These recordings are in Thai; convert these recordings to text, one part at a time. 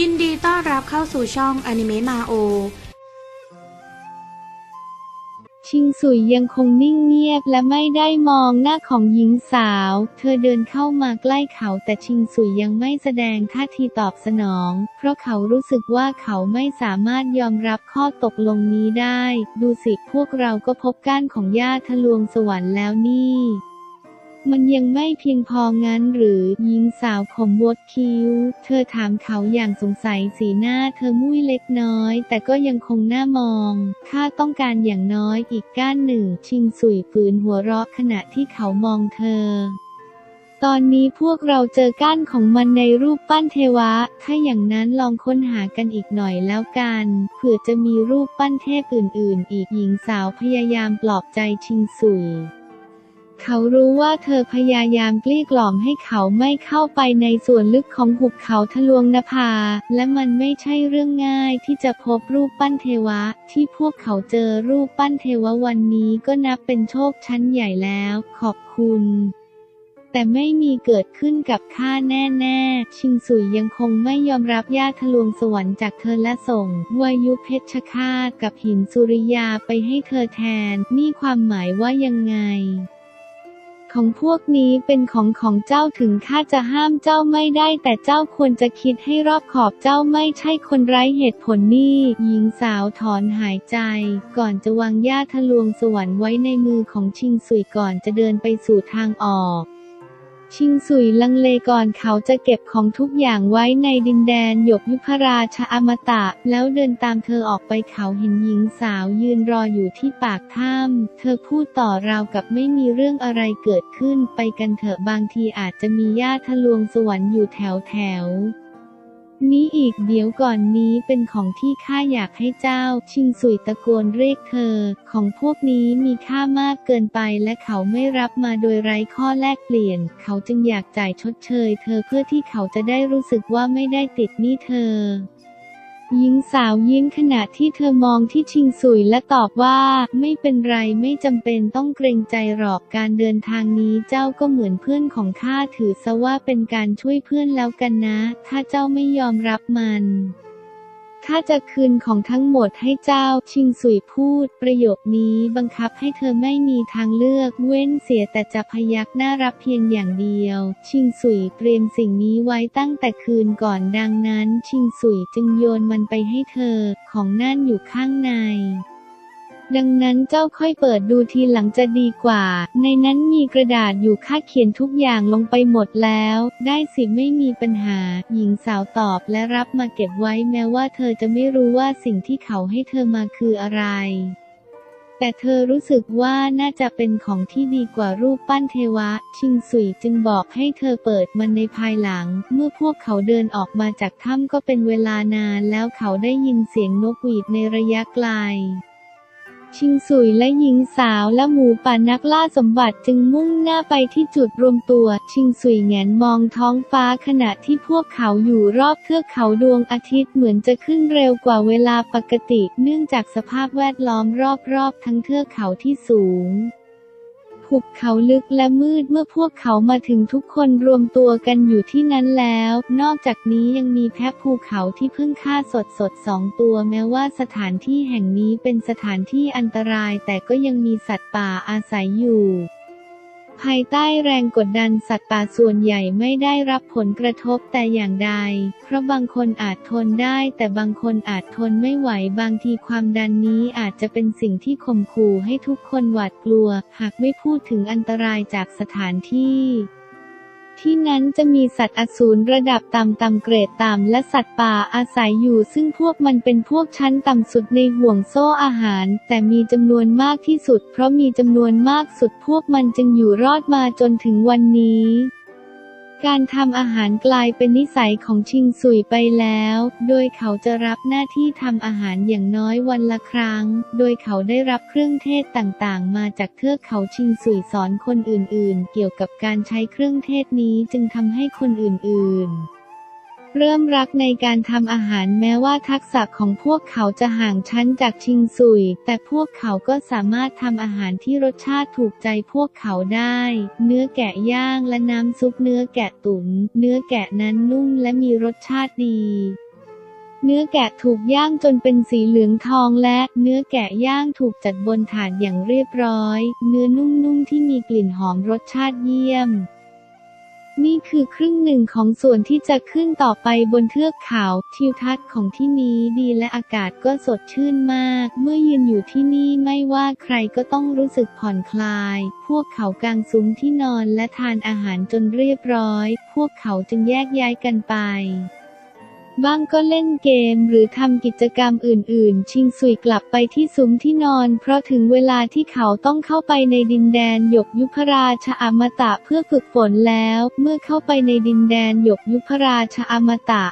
ยินดีต้อนรับเข้าสู่ช่องอนิเมะมาโอ ชิงสุยยังคงนิ่งเงียบและไม่ได้มองหน้าของหญิงสาว เธอเดินเข้ามาใกล้เขาแต่ชิงสุยยังไม่แสดงท่าทีตอบสนอง เพราะเขารู้สึกว่าเขาไม่สามารถยอมรับข้อตกลงนี้ได้ ดูสิพวกเราก็พบก้านของย่าทะลวงสวรรค์แล้วนี่ มันยังไม่เพียงพองั้นหรือหญิงสาวขมวดคิ้ว เธอถามเขาอย่างสงสัยสีหน้าเธอมุ้ยเล็กน้อย แต่ก็ยังคงหน้ามองข้าต้องการอย่างน้อยอีกก้านหนึ่ง ชิงสุยฝืนหัวเราะขณะที่เขามองเธอตอนนี้พวกเราเจอก้านของมันในรูปปั้นเทวะ ถ้าอย่างนั้นลองค้นหากันอีกหน่อยแล้วกัน เผื่อจะมีรูปปั้นเทพอื่นๆ อีกหญิงสาวพยายามปลอบใจชิงสุย เขารู้ว่าเธอพยายามกลี้กล่อมให้เขาไม่เข้าไปในส่วนลึกของหุบเขาทะลวงนภา และมันไม่ใช่เรื่องง่ายที่จะพบรูปปั้นเทวะ ที่พวกเขาเจอรูปปั้นเทวะวันนี้ก็นับเป็นโชคชั้นใหญ่แล้ว ขอบคุณแต่ไม่มีเกิดขึ้นกับข้าแน่ๆ ชิงสุยยังคงไม่ยอมรับญาติทะลวงสวรรค์จากเธอและส่งวายุเพชฌฆาตกับหินสุริยาไปให้เธอแทน นี่ความหมายว่ายังไง ของพวกนี้เป็นของของเจ้าถึงข้าจะห้ามเจ้าไม่ได้ แต่เจ้าควรจะคิดให้รอบขอบเจ้าไม่ใช่คนไร้เหตุผลนี่ หญิงสาวถอนหายใจ ก่อนจะวางย่าทะลวงสวรรค์ไว้ในมือของชิงสุยก่อนจะเดินไปสู่ทางออก ชิงสุยลังเลก่อนเขาจะเก็บของทุกอย่างไว้ในดินแดนหยกยุพราชาอมตะ แล้วเดินตามเธอออกไปเขาเห็นหญิงสาวยืนรออยู่ที่ปากถ้ำเธอพูดต่อราวกับไม่มีเรื่องอะไรเกิดขึ้น ไปกันเถอะบางทีอาจจะมีญาติทะลวงสวรรค์อยู่แถวแถว นี้อีกเดี๋ยวก่อนนี้เป็นของที่ข้าอยากให้เจ้า ชิงสุยตะโกนเรียกเธอ ของพวกนี้มีค่ามากเกินไปและเขาไม่รับมาโดยไร้ข้อแลกเปลี่ยน เขาจึงอยากจ่ายชดเชย เธอเพื่อที่เขาจะได้รู้สึกว่าไม่ได้ติดหนี้เธอ หญิงสาวยิ้มขณะที่เธอมองที่ชิงสุยและตอบว่า ไม่เป็นไรไม่จำเป็นต้องเกรงใจหรอกการเดินทางนี้เจ้าก็เหมือนเพื่อนของข้าถือซะว่าเป็นการช่วยเพื่อนแล้วกันนะ ถ้าเจ้าไม่ยอมรับมัน ข้าจะคืนของทั้งหมดให้เจ้า ชิงสุยพูด ประโยคนี้บังคับให้เธอไม่มีทางเลือก เว้นเสียแต่จะพยักหน้ารับเพียงอย่างเดียว ชิงสุยเตรียมสิ่งนี้ไว้ตั้งแต่คืนก่อนดังนั้น ชิงสุยจึงโยนมันไปให้เธอ ของนั่นอยู่ข้างใน ดังนั้นเจ้าค่อยเปิดดูทีหลังจะดีกว่า ในนั้นมีกระดาษอยู่ค่าเขียนทุกอย่างลงไปหมดแล้ว ได้สิไม่มีปัญหา หญิงสาวตอบและรับมาเก็บไว้แม้ว่าเธอจะไม่รู้ว่าสิ่งที่เขาให้เธอมาคืออะไรแต่เธอรู้สึกว่าน่าจะเป็นของที่ดีกว่ารูปปั้นเทวะ ชิงสุยจึงบอกให้เธอเปิดมันในภายหลัง เมื่อพวกเขาเดินออกมาจากถ้ำก็เป็นเวลานานแล้วเขาได้ยินเสียงนกหวีดในระยะไกล ชิงสุยและหญิงสาวและหมูป่านักล่าสมบัติจึงมุ่งหน้าไปที่จุดรวมตัว ชิงสุยแงนมองท้องฟ้าขณะที่พวกเขาอยู่รอบเทือกเขาดวงอาทิตย์เหมือนจะขึ้นเร็วกว่าเวลาปกติ เนื่องจากสภาพแวดล้อมรอบๆ ทั้งเทือกเขาที่สูง หุบเขาลึกและมืดเมื่อพวกเขามาถึงทุกคนรวมตัวกันอยู่ที่นั้นแล้ว นอกจากนี้ยังมีแพะภูเขาที่เพิ่งฆ่าสดสดสองตัวแม้ว่าสถานที่แห่งนี้เป็นสถานที่อันตรายแต่ก็ยังมีสัตว์ป่าอาศัยอยู่ ภายใต้แรงกดดันสัตว์ป่าส่วนใหญ่ไม่ได้รับผลกระทบแต่อย่างใด เพราะบางคนอาจทนได้ แต่บางคนอาจทนไม่ไหวบางทีความดันนี้อาจจะเป็นสิ่งที่ข่มขู่ให้ทุกคนหวาดกลัว หากไม่พูดถึงอันตรายจากสถานที่ ที่นั้นจะมีสัตว์อสูรระดับต่ำต่ำเกรดต่ำและสัตว์ป่าอาศัยอยู่ ซึ่งพวกมันเป็นพวกชั้นต่ำสุดในห่วงโซ่อาหาร แต่มีจำนวนมากที่สุด เพราะมีจำนวนมากสุดพวกมันจึงอยู่รอดมาจนถึงวันนี้ การทำอาหารกลายเป็นนิสัยของชิงสุยไปแล้ว โดยเขาจะรับหน้าที่ทำอาหารอย่างน้อยวันละครั้ง โดยเขาได้รับเครื่องเทศต่างๆ มาจากเทือกเขาชิงสุยสอนคนอื่นๆ เกี่ยวกับการใช้เครื่องเทศนี้จึงทำให้คนอื่นๆ เริ่มรักในการทำอาหารแม้ว่าทักษะของพวกเขาจะห่างชั้นจากชิงสุย แต่พวกเขาก็สามารถทำอาหารที่รสชาติถูกใจพวกเขาได้ เนื้อแกะย่างและน้ำซุปเนื้อแกะตุน๋น เนื้อแกะนั้นนุ่มและมีรสชาติดีเนื้อแกะถูกย่างจนเป็นสีเหลืองทองและเนื้อแกะย่างถูกจัดบนถาดอย่างเรียบร้อย เนื้อนุ่มๆที่มีกลิ่นหอมรสชาติเยี่ยม นี่คือครึ่งหนึ่งของส่วนที่จะขึ้นต่อไปบนเทือกเขา ทิวทัศน์ของที่นี้ดีและอากาศก็สดชื่นมาก เมื่อยืนอยู่ที่นี่ไม่ว่าใครก็ต้องรู้สึกผ่อนคลาย พวกเขากางซุ้มที่นอนและทานอาหารจนเรียบร้อย พวกเขาจึงแยกย้ายกันไป บ้างก็เล่นเกมหรือทำกิจกรรมอื่นๆ ชิงสุยกลับไปที่ซุ้มที่นอน เพราะถึงเวลาที่เขาต้องเข้าไปในดินแดนหยกยุพราชอมตะเพื่อฝึกฝนแล้ว เมื่อเข้าไปในดินแดนหยกยุพราชอมตะ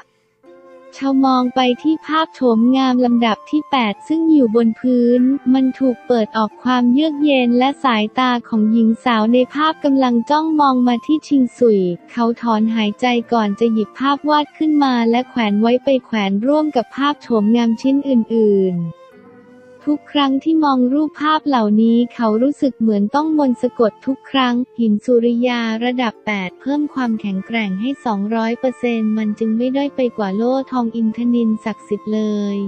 ชาวมองไปที่ภาพโฉมงามลำดับที่ 8 ซึ่งอยู่บนพื้น มันถูกเปิดออกความเยือกเย็นและสายตาของหญิงสาวในภาพกำลังจ้องมองมาที่ชิงสุย เขาถอนหายใจก่อนจะหยิบภาพวาดขึ้นมาและแขวนไว้ไปแขวนร่วมกับภาพโฉมงามชิ้นอื่น ๆ ทุกครั้งที่มองรูปภาพเหล่านี้เขารู้สึกเหมือนต้องมนต์สะกดทุกครั้ง หินสุริยาระดับ 8 เพิ่มความแข็งแกร่งให้ 200%มันจึงไม่ด้อยไปกว่าโล่ทองอินทนินศักดิ์สิทธิ์เลย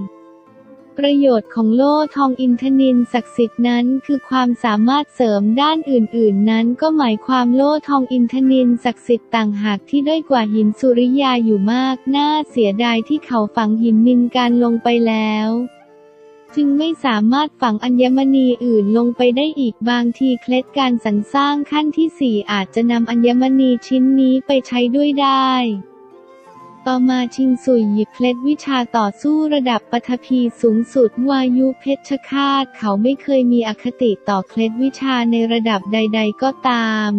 ประโยชน์ของโล่ทองอินทนินศักดิ์สิทธิ์นั้นคือความสามารถเสริมด้านอื่นๆ นั้นก็หมายความโล่ทองอินทนินศักดิ์สิทธิ์ต่างหากที่ด้อยกว่าหินสุริยาอยู่มาก น่าเสียดายที่เขาฝังหินนินการลงไปแล้ว จึงไม่สามารถฝังอัญมณีอื่นลงไปได้อีกบางทีเคล็ดการสรรสร้างขั้นที่สี่อาจจะนำอัญมณีชิ้นนี้ไปใช้ด้วยได้ ต่อมาชิงสุยหยิบเคล็ดวิชาต่อสู้ระดับปฐพีสูงสุดวายุเพชฌฆาตเขาไม่เคยมีอคติต่อเคล็ดวิชาในระดับใด ๆ ก็ตาม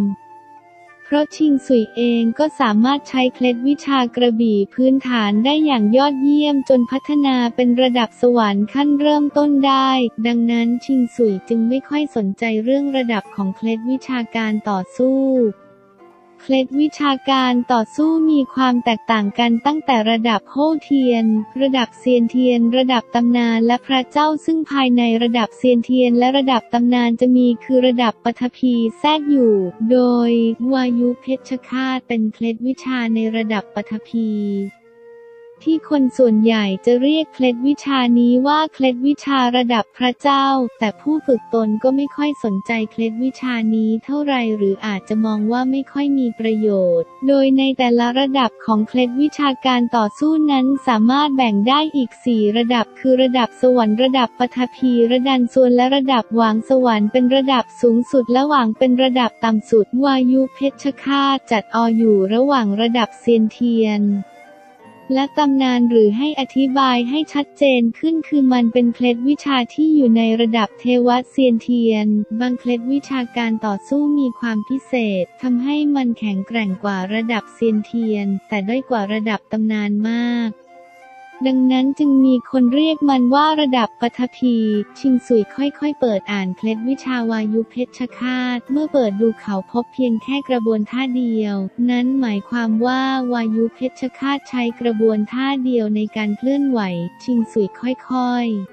ราะชิงสุยเองก็สามารถใช้เคล็ดวิชากระบี่พื้นฐานได้อย่างยอดเยี่ยมจนพัฒนาเป็นระดับสวรรค์ขั้นเริ่มต้นได้ ดังนั้นชิงสุยจึงไม่ค่อยสนใจเรื่องระดับของเคล็ดวิชาการต่อสู้ เคล็ดวิชาการต่อสู้มีความแตกต่างกันตั้งแต่ระดับโฮเทียน ระดับเซียนเทียน ระดับตำนานและพระเจ้าซึ่งภายในระดับเซียนเทียนและระดับตำนานจะมีคือระดับปฐพีแทรกอยู่ โดยวายุเพชฌฆาตเป็นเคล็ดวิชาในระดับปฐพี ที่คนส่วนใหญ่จะเรียกเคล็ดวิชานี้ว่าเคล็ดวิชาระดับพระเจ้า แต่ผู้ฝึกตนก็ไม่ค่อยสนใจเคล็ดวิชานี้เท่าไรหรืออาจจะมองว่าไม่ค่อยมีประโยชน์ โดยในแต่ละระดับของเคล็ดวิชาการต่อสู้นั้นสามารถแบ่งได้อีก 4 ระดับ คือระดับสวรรค์ระดับปฐพีระดับส่วนและระดับหวางสวรรค์เป็นระดับสูงสุดและหวางเป็นระดับต่ำสุดวายุเพชฌฆาตจัดออยู่ระหว่างระดับเซียนเทียน และตำนานหรือให้อธิบายให้ชัดเจนขึ้นคือมันเป็นเคล็ดวิชาที่อยู่ในระดับเทวเซียนเทียน บางเคล็ดวิชาการต่อสู้มีความพิเศษทำให้มันแข็งแกร่งกว่าระดับเซียนเทียน แต่ด้อยกว่าระดับตำนานมาก ดังนั้นจึงมีคนเรียกมันว่าระดับปฐพี ชิงสุยค่อยๆ เปิดอ่านเคล็ดวิชาวายุเพชฌฆาต เมื่อเปิดดูเขาพบเพียงแค่กระบวนท่าเดียว นั้นหมายความว่าวายุเพชฌฆาตใช้กระบวนท่าเดียวในการเคลื่อนไหว ชิงสุยค่อยๆ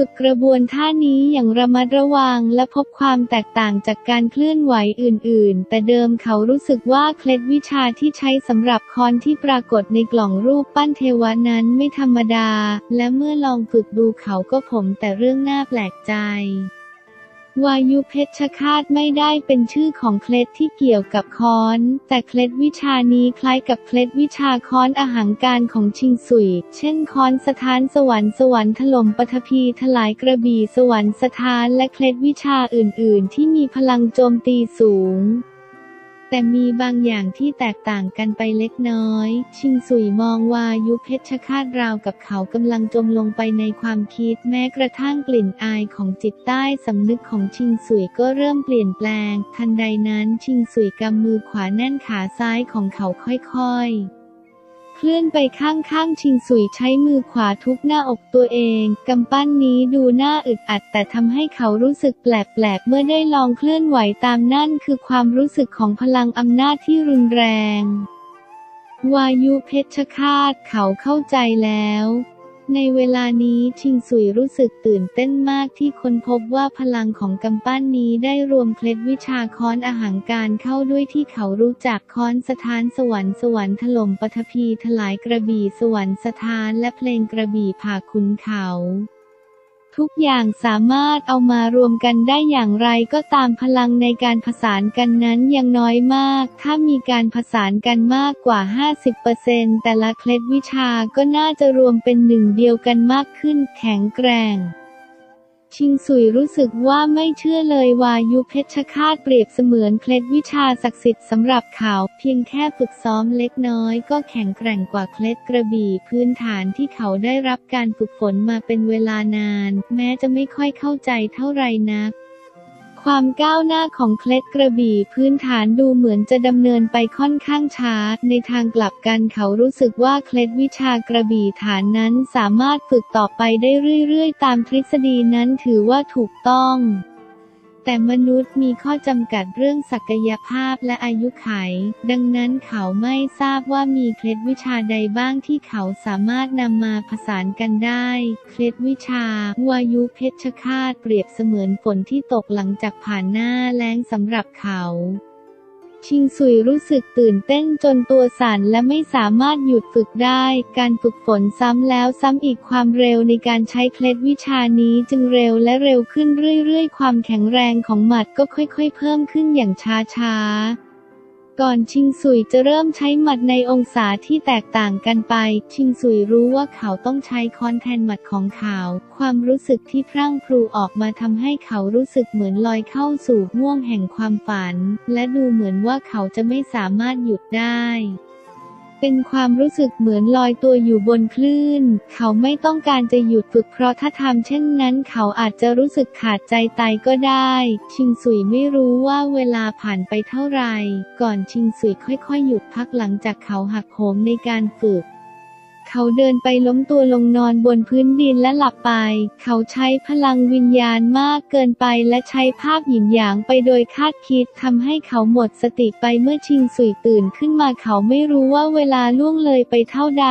ฝึกกระบวนท่านี้อย่างระมัดระวังและพบความแตกต่างจากการเคลื่อนไหวอื่นๆ แต่เดิมเขารู้สึกว่าเคล็ดวิชาที่ใช้สำหรับคอนที่ปรากฏในกล่องรูปปั้นเทวะนั้นไม่ธรรมดา และเมื่อลองฝึกดูเขาก็ผมแต่เรื่องน่าแปลกใจ วายุเพชฌฆาตไม่ได้เป็นชื่อของเคล็ดที่เกี่ยวกับค้อน แต่เคล็ดวิชานี้คล้ายกับเคล็ดวิชาค้อนอาหางการของชิงสุย เช่นค้อนสถานสวรรค์สวรรค์ถล่มปฐพีถลายกระบี่สวรรค์สถานและเคล็ดวิชาอื่น ๆ ที่มีพลังโจมตีสูง แต่มีบางอย่างที่แตกต่างกันไปเล็กน้อย ชิงสุยมองวายุเพชฌฆาตราวกับเขากำลังจมลงไปในความคิด แม้กระทั่งกลิ่นอายของจิตใต้สำนึกของชิงสุยก็เริ่มเปลี่ยนแปลง ทันใดนั้นชิงสุยกำมือขวาแน่นขาซ้ายของเขาค่อยๆ เคลื่อนไปข้างๆ ชิงสุยใช้มือขวาทุบหน้าอกตัวเอง กำปั้นนี้ดูน่าอึดอัด แต่ทำให้เขารู้สึกแปลกๆ เมื่อได้ลองเคลื่อนไหวตามนั่นคือความรู้สึกของพลังอำนาจที่รุนแรง วายุเพชฌฆาตเขาเข้าใจแล้ว ในเวลานี้ชิงสุยรู้สึกตื่นเต้นมากที่ค้นพบว่าพลังของกำปั้นนี้ได้รวมเคล็ดวิชาค้อนอาหางการเข้าด้วยที่เขารู้จักค้อนสถานสวรรค์สวรรค์ถล่มปฐพีถลายกระบี่สวรรค์สถานและเพลงกระบี่ผ่าขุนเขา ทุกอย่างสามารถเอามารวมกันได้อย่างไรก็ตามพลังในการผสานกันนั้นยังน้อยมาก ถ้ามีการผสานกันมากกว่า 50%แต่ละเคล็ดวิชาก็น่าจะรวมเป็นหนึ่งเดียวกันมากขึ้นแข็งแกร่ง ชิงสุยรู้สึกว่าไม่เชื่อเลยวายุเพชฌฆาตเปรียบเสมือนเคล็ดวิชาศักดิ์สิทธิ์สำหรับเขา เพียงแค่ฝึกซ้อมเล็กน้อยก็แข็งแกร่งกว่าเคล็ดกระบี่พื้นฐานที่เขาได้รับการฝึกฝนมาเป็นเวลานาน แม้จะไม่ค่อยเข้าใจเท่าไหร่นัก ความก้าวหน้าของเคล็ดกระบี่พื้นฐานดูเหมือนจะดำเนินไปค่อนข้างช้า ในทางกลับกันเขารู้สึกว่าเคล็ดวิชากระบี่ฐานนั้นสามารถฝึกต่อไปได้เรื่อยๆ ตามทฤษฎีนั้นถือว่าถูกต้อง แต่มนุษย์มีข้อจำกัดเรื่องศักยภาพและอายุไข ดังนั้นเขาไม่ทราบว่ามีเคล็ดวิชาใดบ้างที่เขาสามารถนำมาผสานกันได้ เคล็ดวิชาวายุเพชฌฆาตเปรียบเสมือนฝนที่ตกหลังจากผ่านหน้าแล้งสำหรับเขา ชิงซุยรู้สึกตื่นเต้นจนตัวสั่นและไม่สามารถหยุดฝึกได้ การฝึกฝนซ้ำแล้วซ้ำอีกความเร็วในการใช้เคล็ดวิชานี้จึงเร็วและเร็วขึ้นเรื่อยๆ ความแข็งแรงของหมัดก็ค่อยๆ เพิ่มขึ้นอย่างช้าๆ ก่อนชิงสุยจะเริ่มใช้หมัดในองศาที่แตกต่างกันไป ชิงสุยรู้ว่าเขาต้องใช้ค้อนแทนหมัดของเขา ความรู้สึกที่พรั่งพรูออกมาทำให้เขารู้สึกเหมือนลอยเข้าสู่ห่วงแห่งความฝัน และดูเหมือนว่าเขาจะไม่สามารถหยุดได้ เป็นความรู้สึกเหมือนลอยตัวอยู่บนคลื่น เขาไม่ต้องการจะหยุดฝึกเพราะถ้าทำเช่นนั้น เขาอาจจะรู้สึกขาดใจตายก็ได้ ชิงสุยไม่รู้ว่าเวลาผ่านไปเท่าไหร่ ก่อนชิงสุยค่อยๆ หยุดพักหลังจากเขาหักโหมในการฝึก เขาเดินไปล้มตัวลงนอนบนพื้นดินและหลับไป เขาใช้พลังวิญญาณมากเกินไปและใช้ภาพหยินหยางไปโดยคาดคิดทำให้เขาหมดสติไปเมื่อชิงสุยตื่นขึ้นมาเขาไม่รู้ว่าเวลาล่วงเลยไปเท่าใด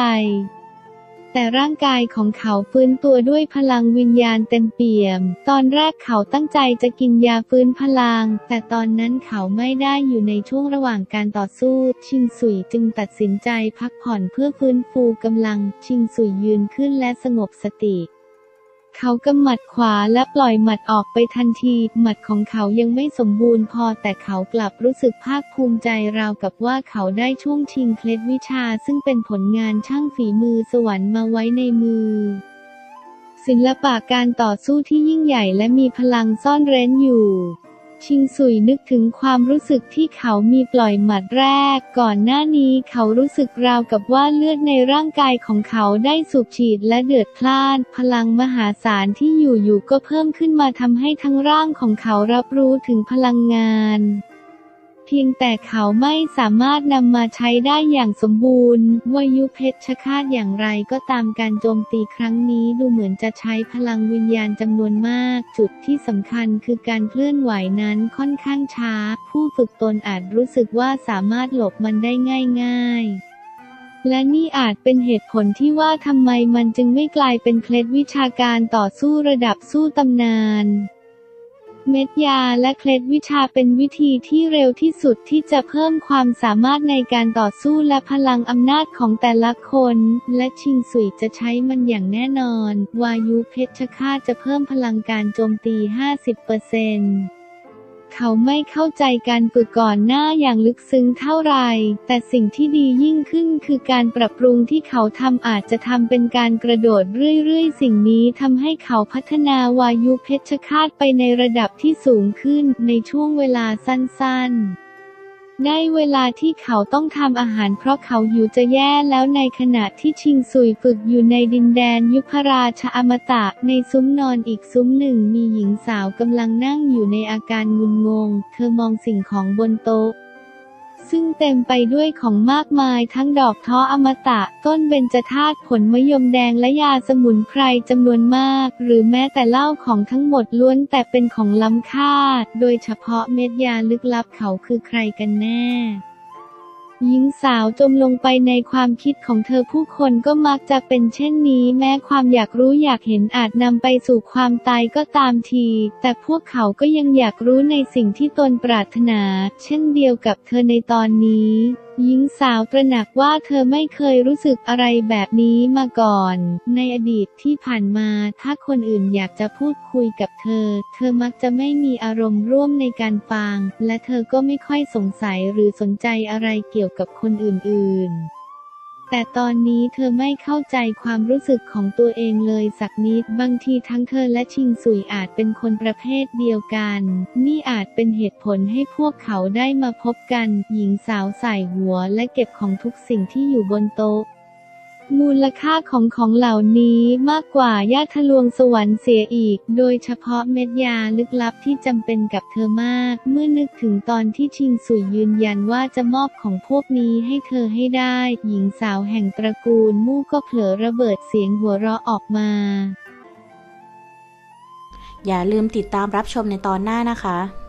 แต่ร่างกายของเขาฟื้นตัวด้วยพลังวิญญาณเต็มเปี่ยม ตอนแรกเขาตั้งใจจะกินยาฟื้นพลัง แต่ตอนนั้นเขาไม่ได้อยู่ในช่วงระหว่างการต่อสู้ ชิงสุยจึงตัดสินใจพักผ่อนเพื่อฟื้นฟูกำลัง ชิงสุยยืนขึ้นและสงบสติ เขากำหมัดขวาและปล่อยหมัดออกไปทันที หมัดของเขายังไม่สมบูรณ์พอแต่เขากลับรู้สึกภาคภูมิใจราวกับว่าเขาได้ช่วงชิงเคล็ดวิชา ซึ่งเป็นผลงานช่างฝีมือสวรรค์มาไว้ในมือ ศิลปะการต่อสู้ที่ยิ่งใหญ่และมีพลังซ่อนเร้นอยู่ ชิงซุยนึกถึงความรู้สึกที่เขามีปล่อยหมัดแรก ก่อนหน้านี้เขารู้สึกราวกับว่าเลือดในร่างกายของเขาได้สูบฉีดและเดือดพล่าน พลังมหาศาลที่อยู่อยู่ก็เพิ่มขึ้นมาทำให้ทั้งร่างของเขารับรู้ถึงพลังงาน เพียงแต่เขาไม่สามารถนำมาใช้ได้อย่างสมบูรณ์วายุเพชฌฆาตอย่างไรก็ตามการโจมตีครั้งนี้ดูเหมือนจะใช้พลังวิญญาณจำนวนมาก จุดที่สำคัญคือการเคลื่อนไหวนั้นค่อนข้างช้า ผู้ฝึกตนอาจรู้สึกว่าสามารถหลบมันได้ง่าย ๆและนี่อาจเป็นเหตุผลที่ว่าทำไมมันจึงไม่กลายเป็นเคล็ดวิชาการต่อสู้ระดับสู้ตำนาน เม็ดยาและเคล็ดวิชาเป็นวิธีที่เร็วที่สุดที่จะเพิ่มความสามารถในการต่อสู้และพลังอำนาจของแต่ละคน และชิงสุยจะใช้มันอย่างแน่นอน วายุเพชรฆาตจะเพิ่มพลังการโจมตี 50%เอร์เซ ขาไม่เข้าใจการฝึกก่อนหน้าอย่างลึกซึ้งเท่าไหร่ แต่สิ่งที่ดียิ่งขึ้นคือการปรับปรุงที่เขาทำอาจจะทำเป็นการกระโดดเรื่อยๆ สิ่งนี้ทำให้เขาพัฒนาวายุเพชฌฆาตไปในระดับที่สูงขึ้นในช่วงเวลาสั้นๆ ได้เวลาที่เขาต้องทำอาหารเพราะเขาหิวจะแย่แล้วในขณะที่ชิงซุยฝึกอยู่ในดินแดนยุพราชอมตะ ในซุ้มนอนอีกซุ้มหนึ่งมีหญิงสาวกำลังนั่งอยู่ในอาการงุนงง เธอมองสิ่งของบนโต๊ะ ซึ่งเต็มไปด้วยของมากมายทั้งดอกท้ออมตะ ต้นเบญจธาตุผลมะยมแดงและยาสมุนไพรจำนวนมาก หรือแม้แต่เหล้าของทั้งหมดล้วนแต่เป็นของล้ำค่า โดยเฉพาะเม็ดยาลึกลับเขาคือใครกันแน่ หญิงสาวจมลงไปในความคิดของเธอผู้คนก็มักจะเป็นเช่นนี้ แม้ความอยากรู้อยากเห็นอาจนำไปสู่ความตายก็ตามที แต่พวกเขาก็ยังอยากรู้ในสิ่งที่ตนปรารถนา เช่นเดียวกับเธอในตอนนี้ หญิงสาวตระหนักว่าเธอไม่เคยรู้สึกอะไรแบบนี้มาก่อน ในอดีตที่ผ่านมาถ้าคนอื่นอยากจะพูดคุยกับเธอ เธอมักจะไม่มีอารมณ์ร่วมในการฟัง และเธอก็ไม่ค่อยสงสัยหรือสนใจอะไรเกี่ยวกับคนอื่นๆ แต่ตอนนี้เธอไม่เข้าใจความรู้สึกของตัวเองเลยสักนิด บางทีทั้งเธอและชิงสุยอาจเป็นคนประเภทเดียวกัน นี่อาจเป็นเหตุผลให้พวกเขาได้มาพบกัน หญิงสาวใส่หัวและเก็บของทุกสิ่งที่อยู่บนโต๊ะ มูลค่าของของเหล่านี้มากกว่าญาติทะลวงสวรรค์เสียอีก โดยเฉพาะเม็ดยาลึกลับที่จำเป็นกับเธอมาก เมื่อนึกถึงตอนที่ชิงสุยยืนยันว่าจะมอบของพวกนี้ให้เธอให้ได้ หญิงสาวแห่งตระกูลมู่ก็เผลอระเบิดเสียงหัวเราะออกมา อย่าลืมติดตามรับชมในตอนหน้านะคะ